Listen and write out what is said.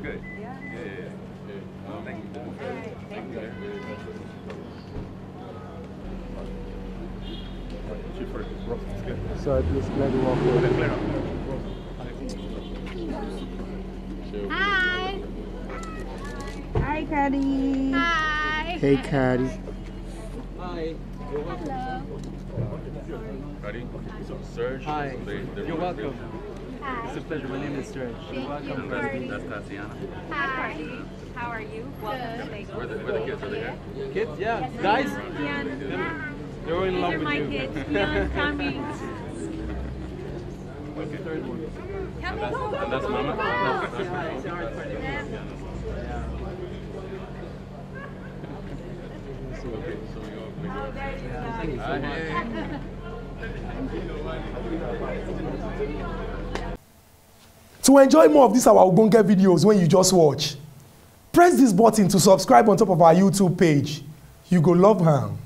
Good. Yeah. Yeah, yeah, yeah. yeah. Um, thank you. All right. Thank you. Shoot for it. Rough. It's good. So please let me walk over. Hi. Hi, Cardi. Hi. Hey, Cardi. Hi. Hello. Ready? So, Serge. Hi. They, You're welcome. Hi. It's a pleasure. My name is Serge. Thank you, And Cardi. that's, that's Tatiana. Hi. How are you? Welcome to Lagos. Where the, where the kids? Are they here? Kids? Yeah. Guys? Dion. They're in These love are with my you. kids. Dion's coming. Okay. Third one. Come And that's, on. and that's Mama? That's, that's Yeah, it's Yeah. Okay, so we go. Oh, there you go. Thank you so much. To enjoy more of these our Ogbonge videos when you just watch, press this button to subscribe on top of our YouTube page. You go love am.